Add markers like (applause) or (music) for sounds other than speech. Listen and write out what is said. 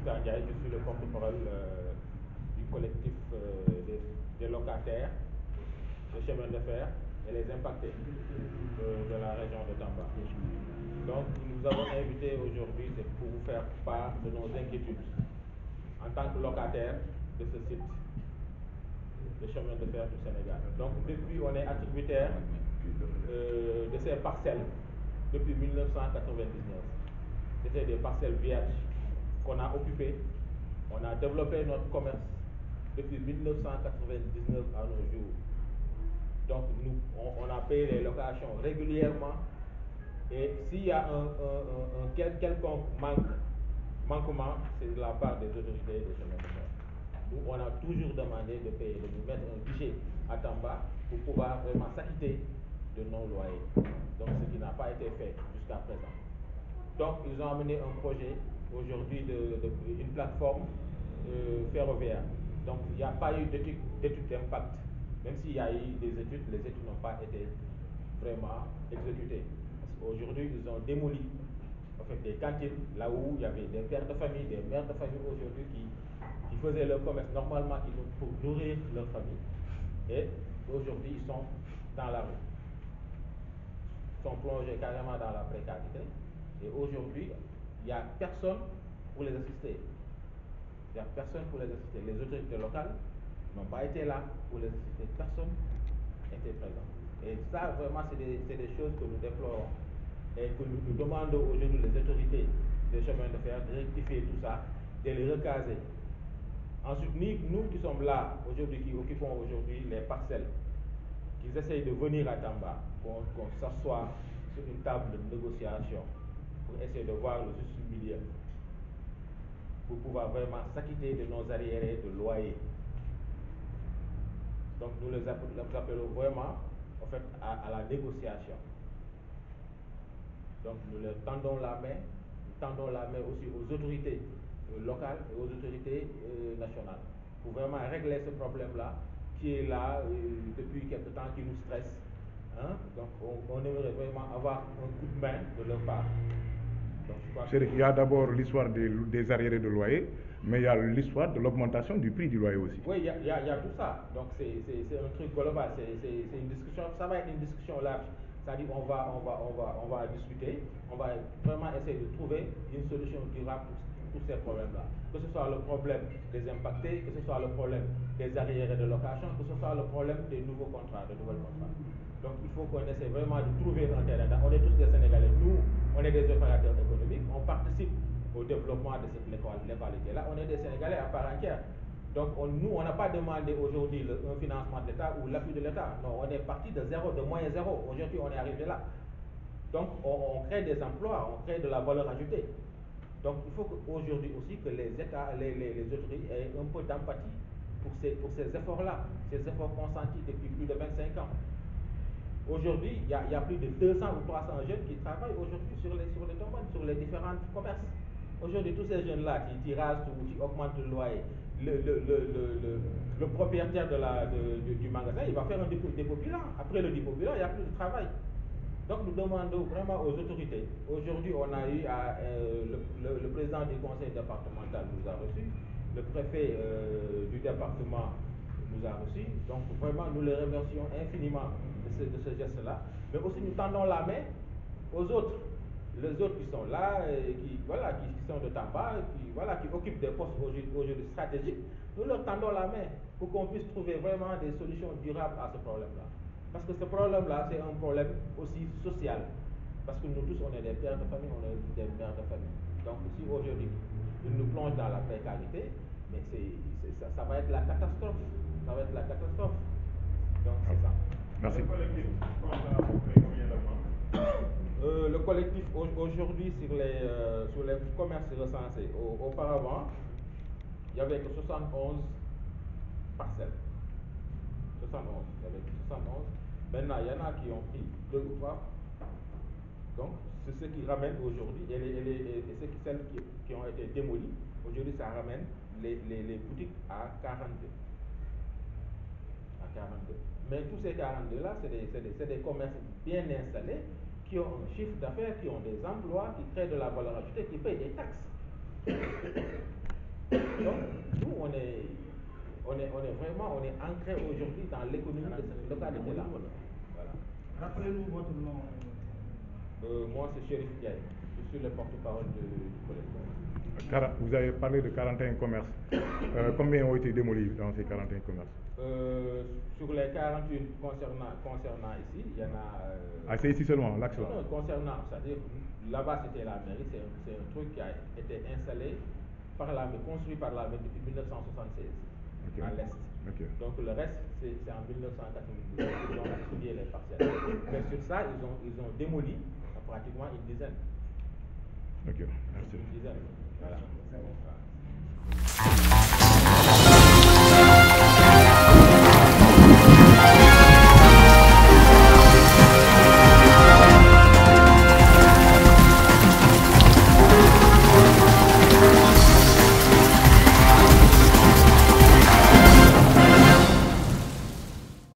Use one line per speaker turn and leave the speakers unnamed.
Je suis le porte-parole euh, du collectif euh, des, locataires, des chemins de fer et les impactés de, de la région de Tamba. Donc, nous avons invité aujourd'hui, pour vous faire part de nos inquiétudes en tant que locataire de ce site de chemin de fer du Sénégal. Donc, depuis, on est attributaire euh, de ces parcelles depuis 1999. C'était des parcelles vierges qu'on a occupées. On a développé notre commerce depuis 1999 à nos jours. Donc, nous, on, on a payé les locations régulièrement. Et s'il y a un, un, un, un quel, quelconque manque, manquement, c'est de la part des autorités des chemins de. Nous, on a toujours demandé de payer, de nous mettre un guichet à Tamba pour pouvoir vraiment s'acquitter de nos loyers. Donc, ce qui n'a pas été fait jusqu'à présent. Donc, ils ont amené un projet aujourd'hui une plateforme euh, ferroviaire. Donc, il n'y a pas eu d'études d'impact. Même s'il y a eu des études, les études n'ont pas été vraiment exécutées. Parce qu'aujourd'hui, ils ont démoli en fait, des cantines, là où il y avait des pères de famille, des mères de famille aujourd'hui qui, qui faisaient leur commerce normalement pour nourrir leur famille. Et aujourd'hui, ils sont dans la rue. Ils sont plongés carrément dans la précarité. Et aujourd'hui, il n'y a personne pour les assister. Il n'y a personne pour les assister. Les autorités locales n'ont pas été là pour les assister. Personne n'était présent. Et ça, vraiment, c'est des, des, choses que nous déplorons. Et que nous, demandons aujourd'hui les autorités des chemins de fer de rectifier tout ça, de les recaser. Ensuite, nous, qui sommes là aujourd'hui, qui occupons aujourd'hui les parcelles, qu'ils essayent de venir à Tamba, qu'on qu s'assoie sur une table de négociation essayer de voir le juste milieu, pour pouvoir vraiment s'acquitter de nos arriérés de loyer. Donc nous les appelons vraiment en fait, à, la négociation. Donc nous leur tendons la main, nous tendons la main aussi aux autorités euh, locales et aux autorités euh, nationales pour vraiment régler ce problème-là qui est là euh, depuis quelque temps, qui nous stresse. Hein? Donc on, on, aimerait vraiment avoir un coup de main de leur part.
Il y a d'abord l'histoire des, arriérés de loyer, mais il y a l'histoire de l'augmentation du prix du loyer aussi.
Oui, il y a, tout ça. Donc c'est un truc global, c'est une discussion, ça va être une discussion large. C'est-à-dire on va, on, va, on, va, on va discuter, on va vraiment essayer de trouver une solution durable pour ces problèmes-là. Que ce soit le problème des impactés, que ce soit le problème des arriérés de location, que ce soit le problème des nouveaux contrats, des nouveaux contrats. Donc il faut qu'on essaie vraiment de trouver un terrain. On est tous des Sénégalais. Nous, on est des opérateurs économiques, on participe au développement de cette localité-là. On est des Sénégalais à part entière. Donc on, nous, on n'a pas demandé aujourd'hui un financement de l'État ou l'appui de l'État. Non, on est parti de zéro, de moins zéro. Aujourd'hui, on est arrivé là. Donc on, crée des emplois, on crée de la valeur ajoutée. Donc il faut aujourd'hui aussi que les États, les, les, les autorités aient un peu d'empathie pour ces, pour ces efforts-là, ces efforts consentis depuis plus de 25 ans. Aujourd'hui, il y, a, plus de 200 ou 300 jeunes qui travaillent aujourd'hui sur les, sur les domaines, différents commerces. Aujourd'hui, tous ces jeunes-là qui, qui rasent ou qui augmentent le loyer, le, propriétaire du magasin, il va faire un dépôt, dépôt bilan. Après le dépôt bilan, il n'y a plus de travail. Donc nous demandons vraiment aux autorités. Aujourd'hui, on a eu euh, le, président du conseil départemental nous a reçus, le préfet euh, du département nous a reçus. Donc vraiment, nous les remercions infiniment de ce, de geste-là. Mais aussi, nous tendons la main aux autres. Les autres qui sont là, et qui, voilà, qui, sont de Tamba, qui, voilà, qui occupent des postes aujourd'hui stratégiques, nous leur tendons la main pour qu'on puisse trouver vraiment des solutions durables à ce problème-là. Parce que ce problème-là, c'est un problème aussi social. Parce que nous tous, on est des pères de famille, on est des mères de famille. Donc si aujourd'hui, ils nous plongent dans la précarité, mais c'est ça, ça, va être la catastrophe. Ça va être la catastrophe. Donc c'est ça.
Merci.
Euh, Le collectif, aujourd'hui, sur, les, euh, sur les commerces recensés, au, auparavant, il n'y avait que 71 parcelles. 71. Il y avait que 71. Maintenant, il y en a qui ont pris deux ou trois. Donc, c'est ce qui ramène aujourd'hui, et, les, celles qui, ont été démolies, aujourd'hui, ça ramène les, boutiques à 42. À 42. Mais tous ces 42-là, c'est des, commerces bien installés, qui ont un chiffre d'affaires, qui ont des emplois, qui créent de la valeur ajoutée, qui payent des taxes. (coughs) Donc, nous, on est, vraiment, on est ancré aujourd'hui dans l'économie de cette.
Rappelez-nous votre nom.
Euh, moi, c'est Chérif Ndiaye. Je suis le porte-parole du.
Quara- Vous avez parlé de 41 commerces. Euh, combien ont été démolis dans ces 41 commerces?
Euh, sur les 48 concernant, concernant ici, il y en a. euh,
Ah, c'est ici seulement, l'axe là?
Non, non, concernant, c'est-à-dire, là-bas c'était la mairie, c'est un, truc qui a été installé par la mairie, construit par la mairie depuis 1976
Ok.
à l'est.
Ok.
Donc le reste, c'est en 1992 qu'ils ont attribué les parcelles. Mais sur ça, ils ont, ils ont démoli euh, pratiquement une dizaine.
Ok, merci.
Une dizaine. Voilà.